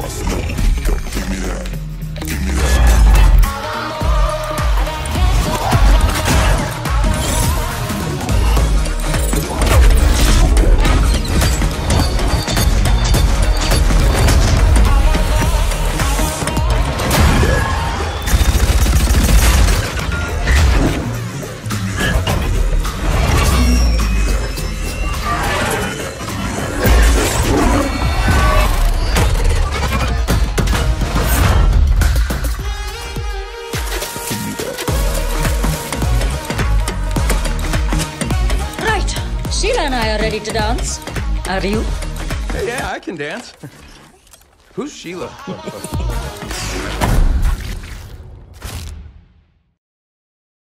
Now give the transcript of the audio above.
cost. No, don't give me that. Sheila and I are ready to dance. Are you? Yeah, I can dance. Who's Sheila?